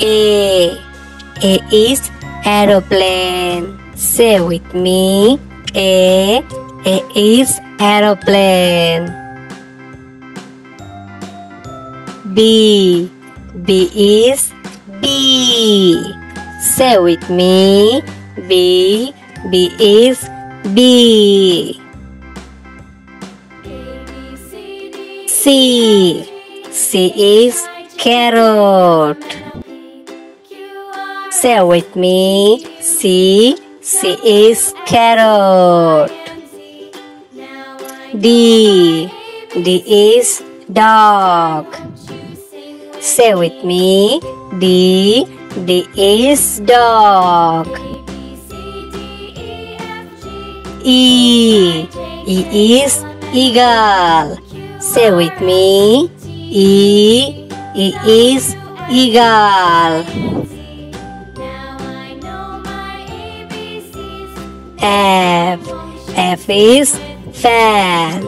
A. A is aeroplane. Say with me. A. A is aeroplane. B. B is bee. Say with me. B. B is bee. C. C is carrot. Say with me. C. C is carrot. D. D is dog. Say with me. D. D is dog. E. E is eagle. Say with me. E. E is eagle. F. F is fan.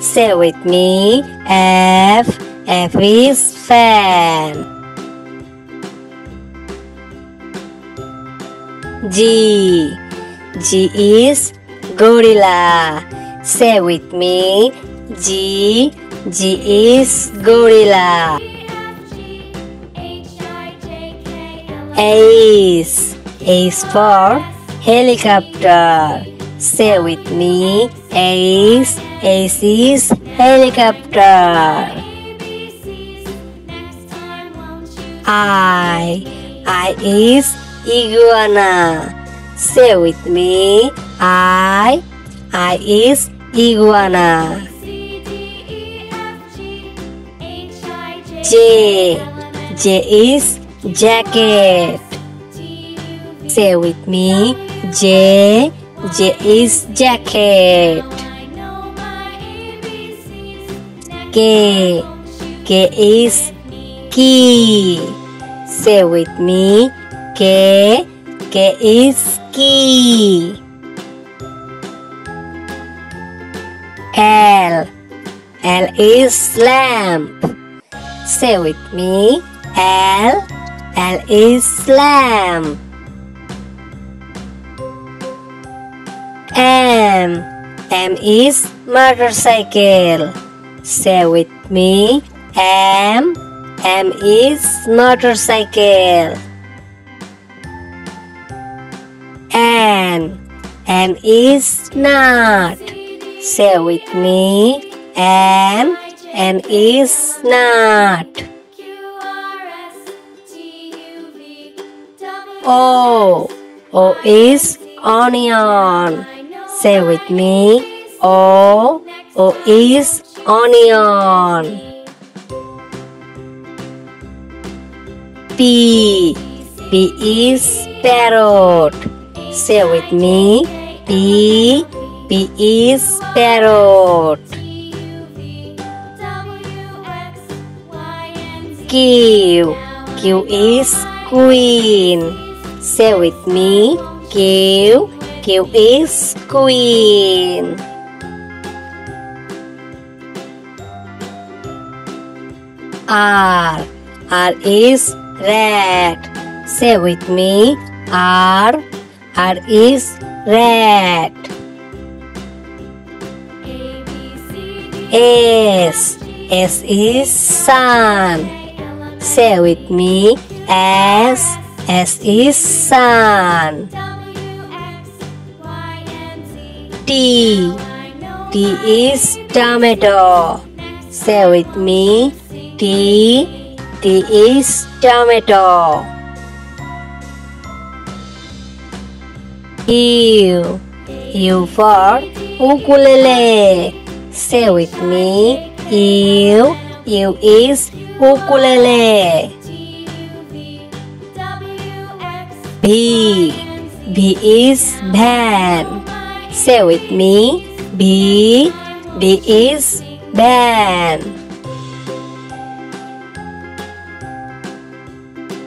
Say with me. F. F is fan. G. G is gorilla. Say with me. G. G is gorilla. H. H for helicopter. Say with me. H. H is helicopter. I. I is iguana. Say with me. I. I is iguana. J. J is jacket. Say with me. J. J is jacket. K. K is key. Say with me. K. K is key. L. L is lamp. Say with me. L. L is lamp. M. M is motorcycle. Say with me. M. M is motorcycle. N. Is not. Say with me. N. N is nut. O. O is onion. Say with me. O. O is onion. P. P is parrot. Say with me. P. P is parrot. Q. Q is queen. Say with me. Q. Q is queen. R. R is red. Say with me. R. R is red. S. S is sun. Say with me. S. S is sun. T. T is tomato. Say with me. T. T is tomato. U. U for ukulele. Say with me. U. U is ukulele. V. V is van. Say with me. V. V is van.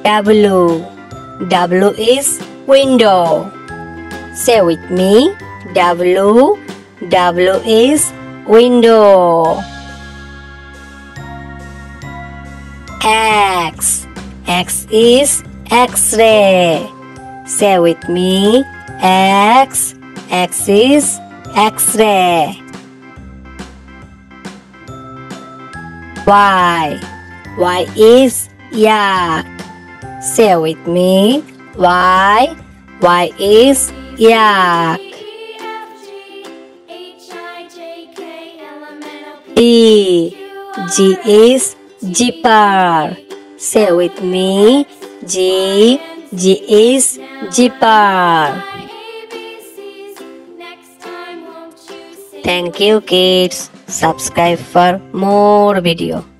W. W is window. Say with me. W. W is window. X. X is X-ray. Say with me. X. X is X-ray. Y. Y is yak. Say with me. Y. Y is yak. Z. Z is zipper. Say with me. Z. Z is zipper. Thank you kids. Subscribe for more video.